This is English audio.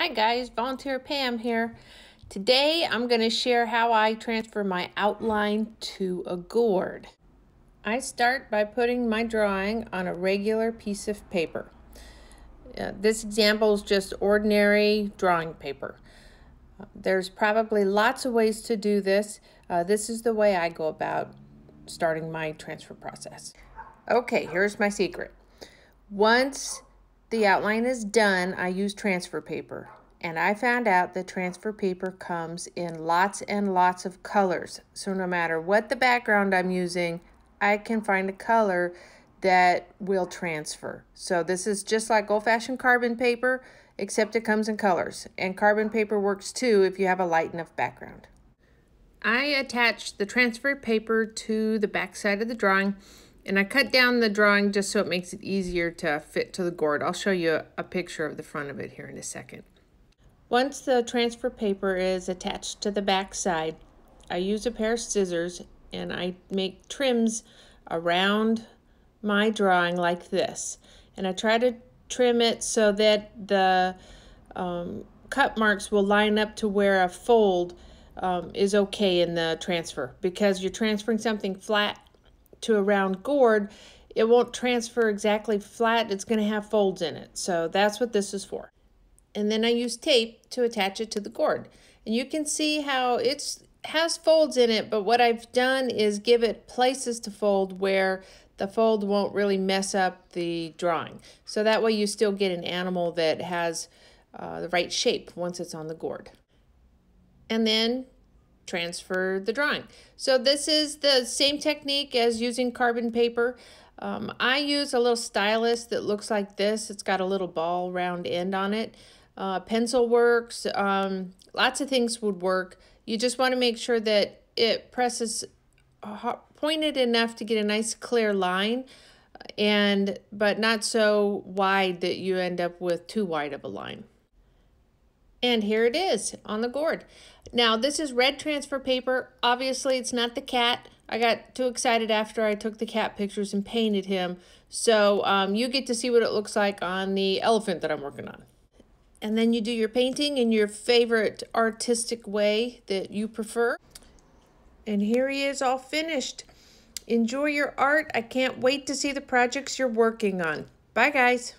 Hi guys, Volunteer Pam here. Today I'm going to share how I transfer my outline to a gourd. I start by putting my drawing on a regular piece of paper. Uh, this example is just ordinary drawing paper. There's probably lots of ways to do this. Uh, this is the way I go about starting my transfer process. Okay, here's my secret. Once the outline is done, I use transfer paper. And I found out that transfer paper comes in lots and lots of colors. So no matter what the background I'm using, I can find a color that will transfer. So this is just like old-fashioned carbon paper, except it comes in colors. And carbon paper works too if you have a light enough background. I attached the transfer paper to the back side of the drawing and I cut down the drawing just so it makes it easier to fit to the gourd. I'll show you a picture of the front of it here in a second. Once the transfer paper is attached to the back side, I use a pair of scissors and I make trims around my drawing like this. And I try to trim it so that the um, cut marks will line up to where a fold um, is okay in the transfer because you're transferring something flat to a round gourd, it won't transfer exactly flat. It's going to have folds in it. So that's what this is for. And then I use tape to attach it to the gourd. And you can see how it's has folds in it, but what I've done is give it places to fold where the fold won't really mess up the drawing. So that way you still get an animal that has uh, the right shape once it's on the gourd. And then transfer the drawing. So this is the same technique as using carbon paper. Um, I use a little stylus that looks like this. It's got a little ball round end on it. Uh, pencil works. Um, lots of things would work. You just want to make sure that it presses pointed enough to get a nice clear line and but not so wide that you end up with too wide of a line. And here it is on the gourd. Now, this is red transfer paper. Obviously, it's not the cat. I got too excited after I took the cat pictures and painted him. So um, you get to see what it looks like on the elephant that I'm working on. And then you do your painting in your favorite artistic way that you prefer. And here he is all finished. Enjoy your art. I can't wait to see the projects you're working on. Bye, guys.